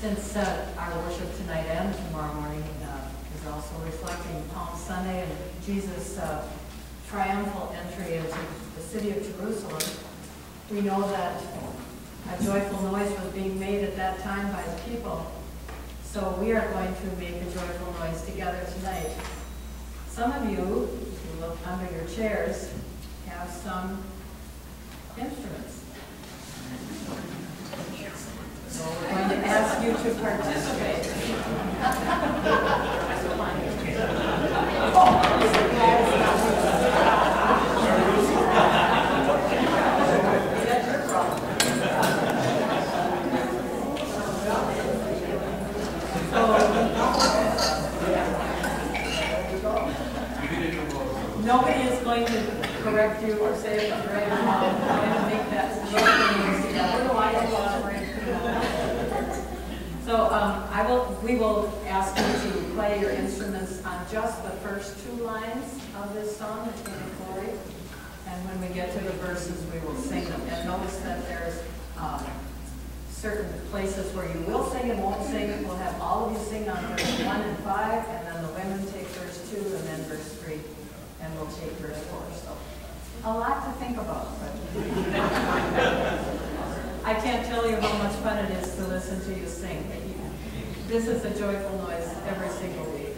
Since uh, our worship tonight and tomorrow morning uh, is also reflecting Palm Sunday and Jesus' uh, triumphal entry into the city of Jerusalem, we know that a joyful noise was being made at that time by the people. So we are going to make a joyful noise together tonight. Some of you, if you look under your chairs, have some instruments. So we're going to ask you to participate. Nobody is going to correct you or say it's right or wrong. We're going to make that motion together. So um, I will, we will ask you to play your instruments on just the first two lines of this song, The King of Glory. And when we get to the verses, we will sing them. And notice that there's um, certain places where you will sing and won't sing. We'll have all of you sing on verse one and five, and then the women take verse two, and then verse three, and we'll take verse four. So a lot to think about. But I can't tell you how much fun it is to listen to you sing. This is a joyful noise every single week.